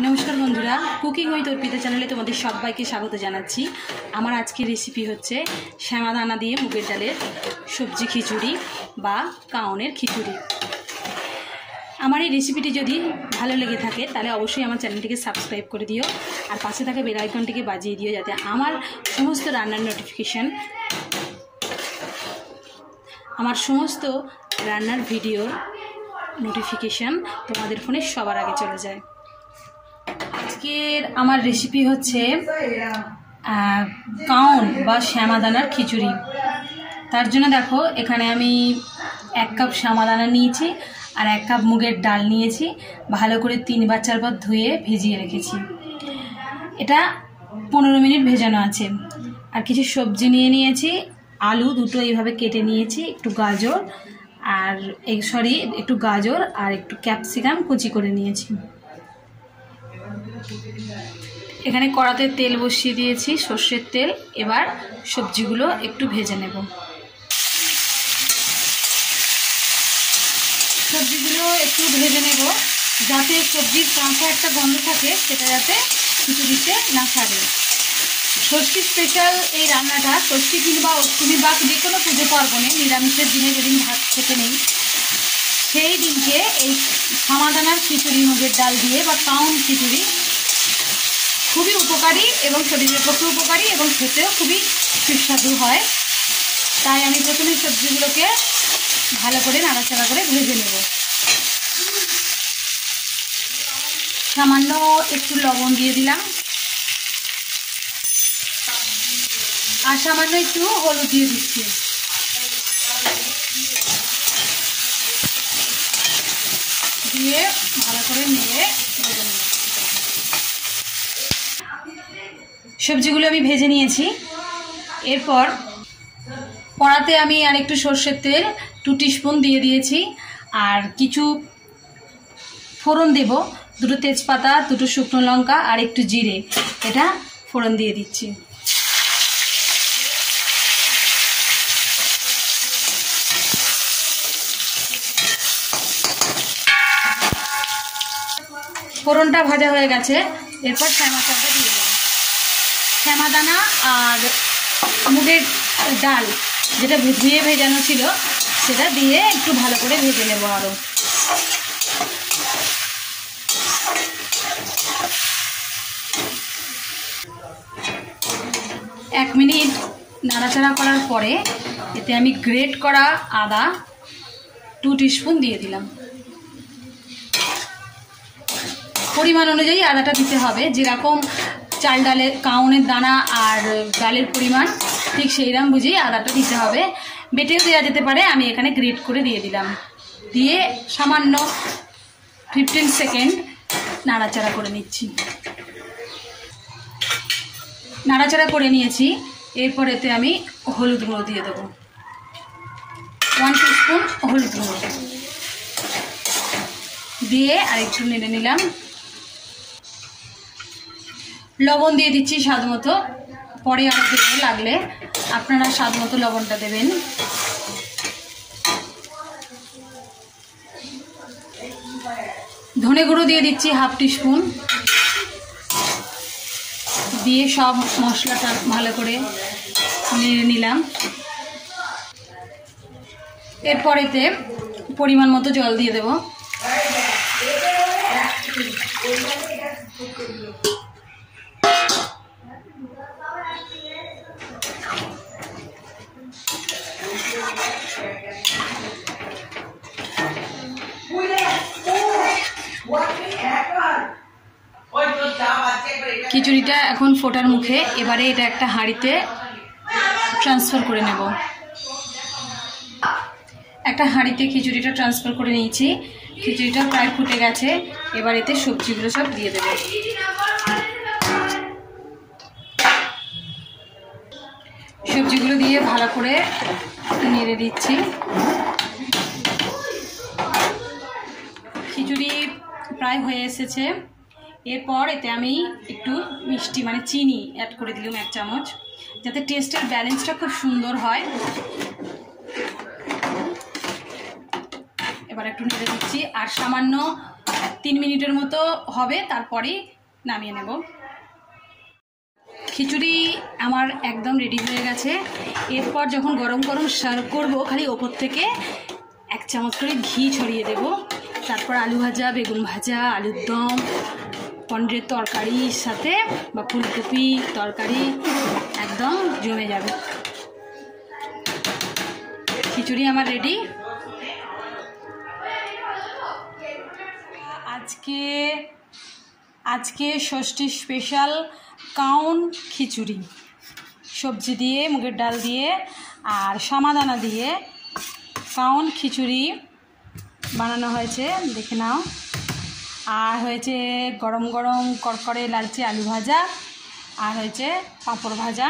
নমস্কার বন্ধুরা, cooking with Arpita চ্যানেলে তোমাদের সবাইকে স্বাগত জানাচ্ছি। আমার আজকের রেসিপি হচ্ছে শ্যামাদানা দিয়ে মুগের ডালের সবজি খিচুড়ি বা কাউনের খিচুড়ি। আমার এই রেসিপিটি যদি ভালো লেগে থাকে, তাহলে অবশ্যই আমার চ্যানেলটিকে সাবস্ক্রাইব করে দিও আর পাশে থাকা বেল আইকনটিকে বাজিয়ে দিও যাতে আমার সমস্ত রান্নার নোটিফিকেশান আমার সমস্ত রান্নার ভিডিওর নোটিফিকেশান তোমাদের ফোনে সবার আগে চলে যায়। আজকের আমার রেসিপি হচ্ছে কাউন বা শ্যামাদানার খিচুড়ি। তার জন্য দেখো, এখানে আমি এক কাপ শ্যামাদানা নিয়েছি আর এক কাপ মুগের ডাল নিয়েছি। ভালো করে তিনবার চারবার ধুয়ে ভিজিয়ে রেখেছি। এটা পনেরো মিনিট ভেজানো আছে। আর কিছু সবজি নিয়ে নিয়েছি। আলু দুটো এইভাবে কেটে নিয়েছি, একটু গাজর আর সরি একটু গাজর আর একটু ক্যাপসিকাম কুচি করে নিয়েছি। এখানে কড়াতে তেল বসিয়ে দিয়েছি, সর্ষের তেল। এবার সবজিগুলো একটু ভেজে নেব। সবজিগুলো একটু ভেজে নেব, যাতে সবজির কাঁচা একটা গন্ধ থাকে, সেটা যাতে খিচুড়িতে না ছাড়ে। ষষ্ঠী স্পেশাল এই রান্নাটা ষষ্ঠী কিংবা অষ্টমী বা যে কোনো পুজো পার্বণে নিরামিষের দিনে যেদিন ভাত খেতে নেই, সেই দিনকে এই সামাদানার খিচুড়ি, মুগের ডাল দিয়ে বা কাউন খিচুড়ি। খুবই উপকারী এবং শরীরের পক্ষে উপকারী এবং খেতেও খুবই সুস্বাদু হয়। তাই আমি প্রথমে সবজিগুলোকে ভালো করে নাড়াচাড়া করে ভেজে নেব। সামান্য একটু লবণ দিয়ে দিলাম। আর সামান্য একটু হলুদ দিয়ে দিচ্ছি। দিয়ে ভালো করে নিয়ে সবজিগুলো আমি ভেজে নিয়েছি। এরপর কড়াতে আমি আর একটু সর্ষের তেল টু স্পুন দিয়ে দিয়েছি, আর কিছু ফোড়ন দেব। দুটো তেজপাতা, দুটো শুকনো লঙ্কা, আর একটু জিরে। এটা ফোড়ন দিয়ে দিচ্ছি। ফোড়নটা ভাজা হয়ে গেছে। এরপর শ্যামা চালটা দিয়ে দেবো। শ্যামা দানা আর মুগের ডাল, যেটা ধুয়ে ভেজানো ছিল, সেটা দিয়ে একটু ভালো করে ভেজে নেব আরও এক মিনিট নাড়াচাড়া করার পরে এতে আমি গ্রেট করা আদা টু স্পুন দিয়ে দিলাম। পরিমাণ অনুযায়ী আদাটা দিতে হবে। যেরকম চাল, ডালের, কাউনের দানা আর ডালের পরিমাণ, ঠিক সেইরকম বুঝেই আদাটা দিতে হবে। বেটেও দেওয়া যেতে পারে, আমি এখানে গ্রেট করে দিয়ে দিলাম। দিয়ে সামান্য ফিফটিন সেকেন্ড নাড়াচাড়া করে নিচ্ছি। নাড়াচাড়া করে নিয়েছি এরপর এতে আমি হলুদ গুঁড়ো দিয়ে দেবো। ওয়ান স্পুন হলুদ গুঁড়ো। দিয়ে আরেকটু নেড়ে নিলাম। লবণ দিয়ে দিচ্ছি স্বাদ মতো। পরে আর দেবো লাগলে আপনারা স্বাদ মতো লবণটা দেবেন। ধনে গুঁড়ো দিয়ে দিচ্ছি হাফ স্পুন দিয়ে সব মশলাটা ভালো করে নেড়ে নিলাম। এরপরেতে পরিমাণ মতো জল দিয়ে দেবো। খিচুড়িটা এখন ফোটার মুখে। এবারে এটা একটা হাঁড়িতে ট্রান্সফার করে নেব। একটা হাঁড়িতে খিচুড়িটা ট্রান্সফার করে নিয়েছি। খিচুড়িটা প্রায় ফুটে গেছে। এবার এতে সবজিগুলো সব দিয়ে দেবো। সবজিগুলো দিয়ে ভালো করে নেড়ে দিচ্ছি। খিচুড়ি প্রায় হয়ে এসেছে। এরপর এতে আমি একটু মিষ্টি মানে চিনি অ্যাড করে দিলাম এক চামচ, যাতে টেস্টের ব্যালেন্সটা খুব সুন্দর হয়। এবার একটু নেড়ে দিচ্ছি, আর সামান্য তিন মিনিটের মতো হবে তারপরেই নামিয়ে নেব। খিচুড়ি আমার একদম রেডি হয়ে গেছে। এরপর যখন গরম গরম সার্ভ করব, খালি ওপর থেকে এক চামচ করে ঘি ছড়িয়ে দেব। তারপর আলু ভাজা, বেগুন ভাজা, আলুর দম পনিরের তরকারির সাথে বা ফুলকপি তরকারি একদম জমে যাবে। খিচুড়ি আমার রেডি আজকে আজকে ষষ্ঠী স্পেশাল কাউন খিচুড়ি। সবজি দিয়ে, মুগের ডাল দিয়ে আর সামাদানা দিয়ে কাউন খিচুড়ি বানানো হয়েছে। দেখে নাও। আর হয়েছে গরম গরম করকরে লালচে আলু ভাজা আর হয়েছে পাঁপড় ভাজা।